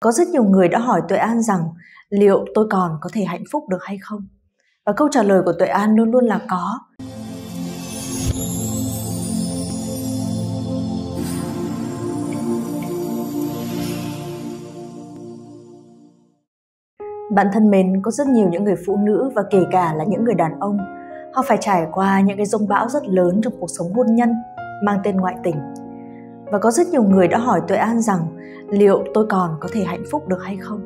Có rất nhiều người đã hỏi Tuệ An rằng liệu tôi còn có thể hạnh phúc được hay không? Và câu trả lời của Tuệ An luôn luôn là có. Bạn thân mến, có rất nhiều những người phụ nữ và kể cả là những người đàn ông, họ phải trải qua những cái rông bão rất lớn trong cuộc sống hôn nhân mang tên ngoại tình. Và có rất nhiều người đã hỏi Tuệ An rằng liệu tôi còn có thể hạnh phúc được hay không?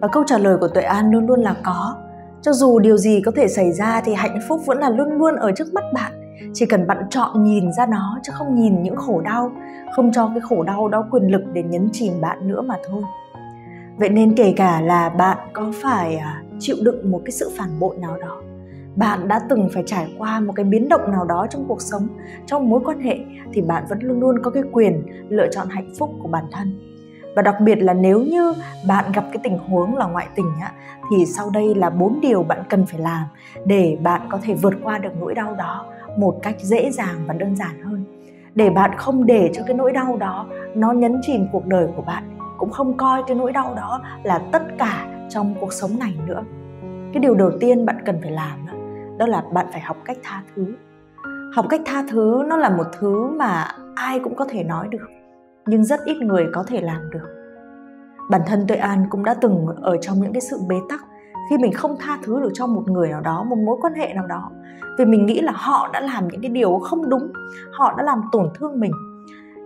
Và câu trả lời của Tuệ An luôn luôn là có. Cho dù điều gì có thể xảy ra thì hạnh phúc vẫn là luôn luôn ở trước mắt bạn. Chỉ cần bạn chọn nhìn ra nó chứ không nhìn những khổ đau, không cho cái khổ đau đó quyền lực để nhấn chìm bạn nữa mà thôi vậy nên kể cả là bạn có phải à, chịu đựng một cái sự phản bội nào đó bạn đã từng phải trải qua một cái biến động nào đó trong cuộc sống trong mối quan hệ thì bạn vẫn luôn luôn có cái quyền lựa chọn hạnh phúc của bản thân. Và đặc biệt là nếu như bạn gặp cái tình huống là ngoại tình á, thì sau đây là bốn điều bạn cần phải làm để bạn có thể vượt qua được nỗi đau đó một cách dễ dàng và đơn giản hơn. Để bạn không để cho cái nỗi đau đó nó nhấn chìm cuộc đời của bạn cũng không coi cái nỗi đau đó là tất cả trong cuộc sống này nữa. Cái điều đầu tiên bạn cần phải làm đó, đó là bạn phải học cách tha thứ. Học cách tha thứ nó là một thứ mà ai cũng có thể nói được, nhưng rất ít người có thể làm được. Bản thân tuệ an, cũng đã từng ở trong những cái sự bế tắc khi mình không tha thứ được cho một người nào đó, một mối quan hệ nào đó, vì mình nghĩ là họ đã làm những cái điều không đúng, họ đã làm tổn thương mình.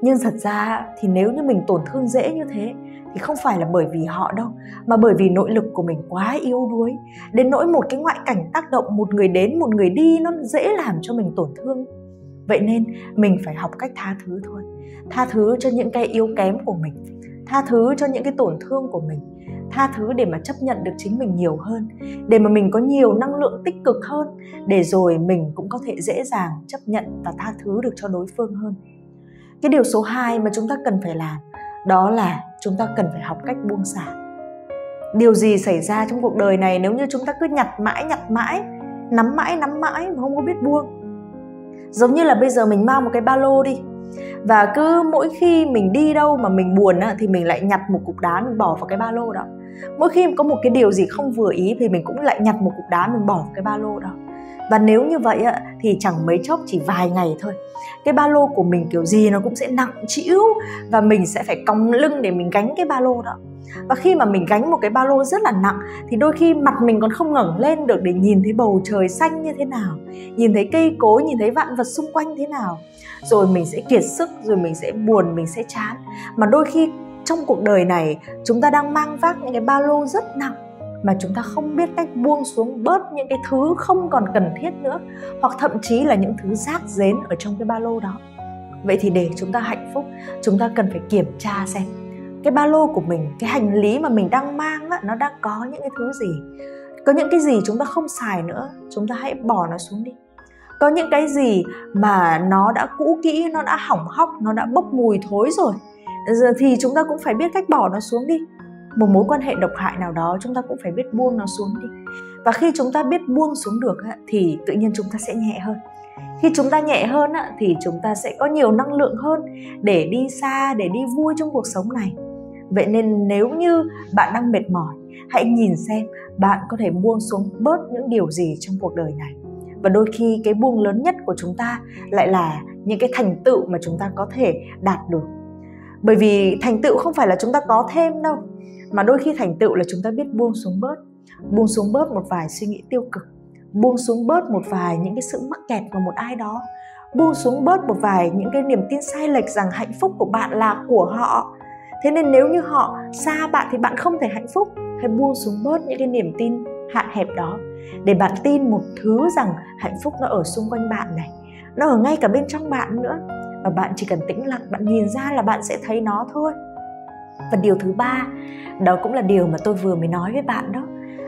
Nhưng thật ra thì nếu như mình tổn thương dễ như thế thì không phải là bởi vì họ đâu, mà bởi vì nội lực của mình quá yếu đuối. Đến nỗi một cái ngoại cảnh tác động, một người đến, một người đi, nó dễ làm cho mình tổn thương. Vậy nên mình phải học cách tha thứ thôi. Tha thứ cho những cái yếu kém của mình, tha thứ cho những cái tổn thương của mình, tha thứ để mà chấp nhận được chính mình nhiều hơn, để mà mình có nhiều năng lượng tích cực hơn, để rồi mình cũng có thể dễ dàng chấp nhận và tha thứ được cho đối phương hơn. Cái điều số 2 mà chúng ta cần phải làm, đó là chúng ta cần phải học cách buông xả. Điều gì xảy ra trong cuộc đời này nếu như chúng ta cứ nhặt mãi nhặt mãi nắm mãi nắm mãi mà không có biết buông? Giống như là bây giờ mình mang một cái ba lô đi và cứ mỗi khi mình đi đâu mà mình buồn á, thì mình lại nhặt một cục đá mình bỏ vào cái ba lô đó. Mỗi khi có một cái điều gì không vừa ý thì mình cũng lại nhặt một cục đá mình bỏ vào cái ba lô đó và nếu như vậy á, thì chẳng mấy chốc chỉ vài ngày thôi. Cái ba lô của mình kiểu gì nó cũng sẽ nặng trĩu và mình sẽ phải cong lưng để mình gánh cái ba lô đó. Và khi mà mình gánh một cái ba lô rất là nặng thì đôi khi mặt mình còn không ngẩng lên được để nhìn thấy bầu trời xanh như thế nào nhìn thấy cây cối nhìn thấy vạn vật xung quanh thế nào. Rồi mình sẽ kiệt sức rồi mình sẽ buồn mình sẽ chán. Mà đôi khi trong cuộc đời này chúng ta đang mang vác những cái ba lô rất nặng mà chúng ta không biết cách buông xuống bớt những cái thứ không còn cần thiết nữa hoặc thậm chí là những thứ rác rến ở trong cái ba lô đó. Vậy thì để chúng ta hạnh phúc chúng ta cần phải kiểm tra xem cái ba lô của mình cái hành lý mà mình đang mang á, nó đang có những cái thứ gì. Có những cái gì chúng ta không xài nữa chúng ta hãy bỏ nó xuống đi. Có những cái gì mà nó đã cũ kỹ nó đã hỏng hóc nó đã bốc mùi thối rồi giờ thì chúng ta cũng phải biết cách bỏ nó xuống đi một mối quan hệ độc hại nào đó, chúng ta cũng phải biết buông nó xuống đi. Và khi chúng ta biết buông xuống được thì tự nhiên chúng ta sẽ nhẹ hơn. Khi chúng ta nhẹ hơn thì chúng ta sẽ có nhiều năng lượng hơn để đi xa, để đi vui trong cuộc sống này. Vậy nên nếu như bạn đang mệt mỏi, hãy nhìn xem bạn có thể buông xuống bớt những điều gì trong cuộc đời này. Và đôi khi cái buông lớn nhất của chúng ta lại là những cái thành tựu mà chúng ta có thể đạt được bởi vì thành tựu không phải là chúng ta có thêm đâu, mà đôi khi thành tựu là chúng ta biết buông xuống bớt. Buông xuống bớt một vài suy nghĩ tiêu cực. Buông xuống bớt một vài những cái sự mắc kẹt vào một ai đó. Buông xuống bớt một vài những cái niềm tin sai lệch rằng hạnh phúc của bạn là của họ. Thế nên nếu như họ xa bạn thì bạn không thể hạnh phúc. Hãy buông xuống bớt những cái niềm tin hạn hẹp đó để bạn tin một thứ rằng hạnh phúc nó ở xung quanh bạn này, nó ở ngay cả bên trong bạn nữa và bạn chỉ cần tĩnh lặng, bạn nhìn ra là bạn sẽ thấy nó thôi. Và điều thứ ba, đó cũng là điều mà tôi vừa mới nói với bạn đó.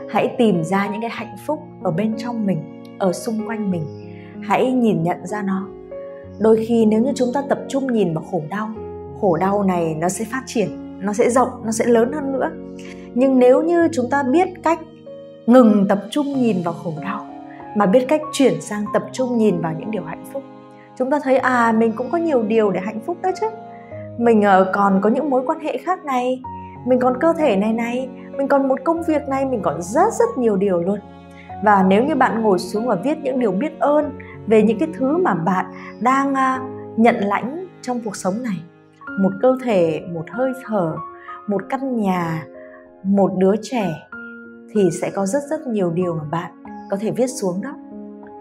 Hãy tìm ra những cái hạnh phúc ở bên trong mình, ở xung quanh mình. Hãy nhìn nhận ra nó. Đôi khi nếu như chúng ta tập trung nhìn vào khổ đau khổ đau này nó sẽ phát triển, nó sẽ rộng, nó sẽ lớn hơn nữa. Nhưng nếu như chúng ta biết cách ngừng tập trung nhìn vào khổ đau, mà biết cách chuyển sang tập trung nhìn vào những điều hạnh phúc chúng ta thấy à mình cũng có nhiều điều để hạnh phúc đó chứ. Mình ờ, còn có những mối quan hệ khác này. Mình còn cơ thể này này. Mình còn một công việc này. Mình còn rất rất nhiều điều luôn. Và nếu như bạn ngồi xuống và viết những điều biết ơn về những cái thứ mà bạn đang à, nhận lãnh trong cuộc sống này, một cơ thể, một hơi thở, một căn nhà, một đứa trẻ, thì sẽ có rất rất nhiều điều mà bạn có thể viết xuống đó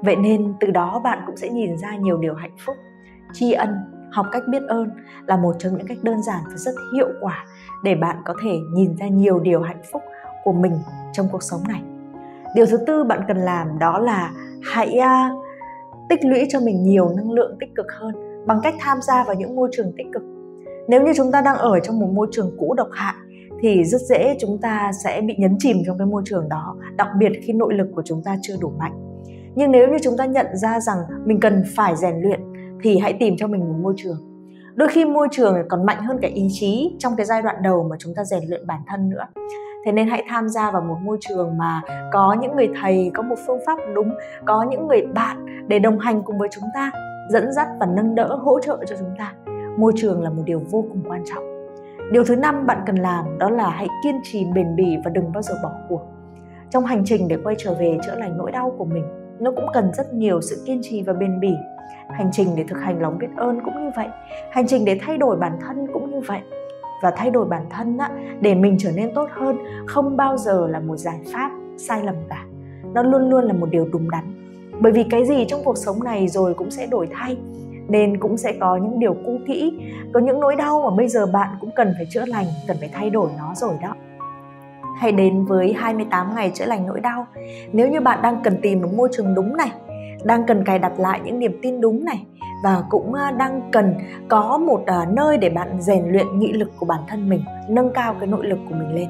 vậy nên từ đó bạn cũng sẽ nhìn ra nhiều điều hạnh phúc. Tri ân học cách biết ơn là một trong những cách đơn giản và rất hiệu quả để bạn có thể nhìn ra nhiều điều hạnh phúc của mình trong cuộc sống này. Điều thứ tư bạn cần làm đó là hãy uh, tích lũy cho mình nhiều năng lượng tích cực hơn bằng cách tham gia vào những môi trường tích cực. Nếu như chúng ta đang ở trong một môi trường cũ độc hại thì rất dễ chúng ta sẽ bị nhấn chìm trong cái môi trường đó đặc biệt khi nội lực của chúng ta chưa đủ mạnh nhưng nếu như chúng ta nhận ra rằng mình cần phải rèn luyện, thì hãy tìm cho mình một môi trường. Đôi khi môi trường còn mạnh hơn cả ý chí trong cái giai đoạn đầu mà chúng ta rèn luyện bản thân nữa. Thế nên hãy tham gia vào một môi trường mà có những người thầy, có một phương pháp đúng, có những người bạn để đồng hành cùng với chúng ta, dẫn dắt và nâng đỡ, hỗ trợ cho chúng ta. Môi trường là một điều vô cùng quan trọng. Điều thứ năm bạn cần làm đó là hãy kiên trì bền bỉ và đừng bao giờ bỏ cuộc. Trong hành trình để quay trở về, chữa lành nỗi đau của mình nó cũng cần rất nhiều sự kiên trì và bền bỉ. Hành trình để thực hành lòng biết ơn cũng như vậy. Hành trình để thay đổi bản thân cũng như vậy. Và thay đổi bản thân á, để mình trở nên tốt hơn không bao giờ là một giải pháp sai lầm cả. Nó luôn luôn là một điều đúng đắn. Bởi vì cái gì trong cuộc sống này rồi cũng sẽ đổi thay. Nên cũng sẽ có những điều cũ kỹ có những nỗi đau mà bây giờ bạn cũng cần phải chữa lành cần phải thay đổi nó rồi đó hãy đến với 28 ngày chữa lành nỗi đau. Nếu như bạn đang cần tìm một môi trường đúng này, đang cần cài đặt lại những niềm tin đúng này, và cũng à, đang cần có một à, nơi để bạn rèn luyện nghị lực của bản thân mình, nâng cao cái nội lực của mình lên,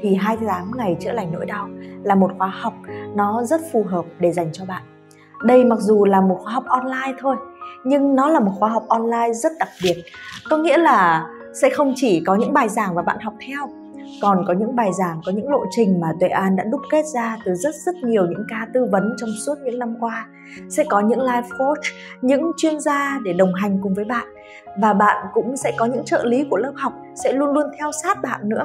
thì 28 ngày chữa lành nỗi đau là một khóa học nó rất phù hợp để dành cho bạn. Đây mặc dù là một khóa học online thôi, nhưng nó là một khóa học online rất đặc biệt. Có nghĩa là sẽ không chỉ có những bài giảng và bạn học theo còn có những bài giảng, có những lộ trình mà tuệ an đã đúc kết ra từ rất rất nhiều những ca tư vấn trong suốt những năm qua. Sẽ có những life coach, những chuyên gia để đồng hành cùng với bạn. Và bạn cũng sẽ có những trợ lý của lớp học sẽ luôn luôn theo sát bạn nữa.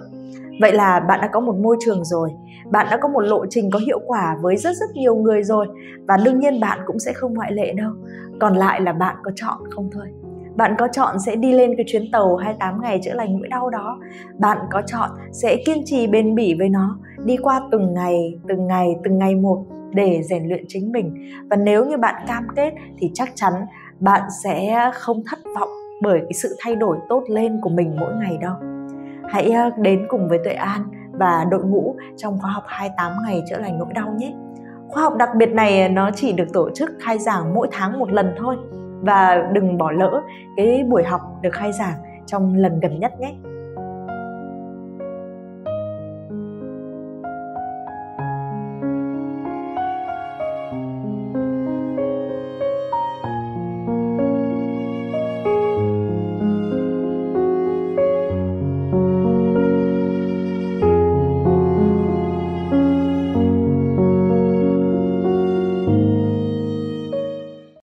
Vậy là bạn đã có một môi trường rồi. Bạn đã có một lộ trình có hiệu quả với rất rất nhiều người rồi. Và đương nhiên bạn cũng sẽ không ngoại lệ đâu. Còn lại là bạn có chọn không thôi bạn có chọn sẽ đi lên cái chuyến tàu 28 ngày chữa lành nỗi đau đó. Bạn có chọn sẽ kiên trì bền bỉ với nó, đi qua từng ngày từng ngày từng ngày một để rèn luyện chính mình. Và nếu như bạn cam kết thì chắc chắn bạn sẽ không thất vọng bởi cái sự thay đổi tốt lên của mình mỗi ngày đâu. Hãy ờ, đến cùng với Tuệ An và đội ngũ trong khóa học 28 ngày chữa lành nỗi đau nhé. Khóa học đặc biệt này ờ, nó chỉ được tổ chức khai giảng mỗi tháng một lần thôi và đừng bỏ lỡ cái buổi học được khai giảng trong lần gần nhất nhé.